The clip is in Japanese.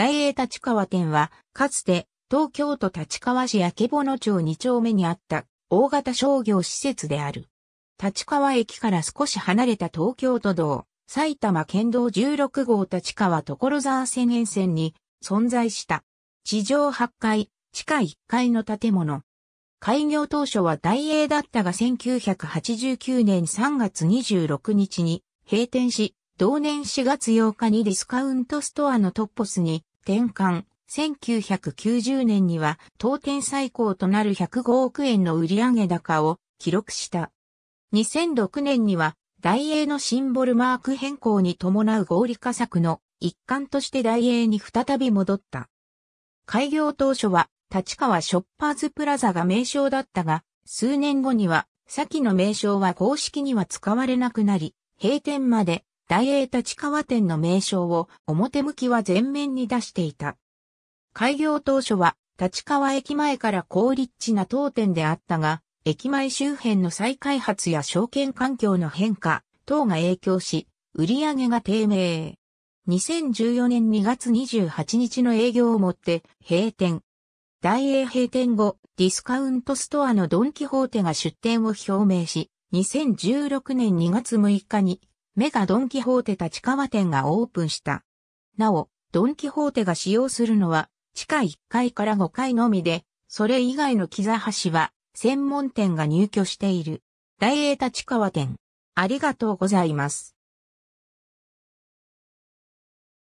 大英立川店は、かつて東京都立川市明保町2丁目にあった大型商業施設である。立川駅から少し離れた東京都道、埼玉県道16号立川所沢線沿線に存在した。地上8階、地下1階の建物。開業当初は大英だったが1989年3月26日に閉店し、同年4月8日にディスカウントストアのトッポスに転換。1990年には当店最高となる105億円の売上高を記録した。2006年には大英のシンボルマーク変更に伴う合理化策の一環として大英に再び戻った。開業当初は立川ショッパーズプラザが名称だったが、数年後には先の名称は公式には使われなくなり、閉店まで大英立川店の名称を表向きは前面に出していた。開業当初は立川駅前から高立地な当店であったが、駅前周辺の再開発や証券環境の変化等が影響し、売り上げが低迷。2014年2月28日の営業をもって閉店。大英閉店後、ディスカウントストアのドンキホーテが出店を表明し、2016年2月6日にメガドンキホーテ立川店がオープンした。なお、ドンキホーテが使用するのは地下1階から5階のみで、それ以外の木座橋は専門店が入居している。大英立川店。ありがとうございます。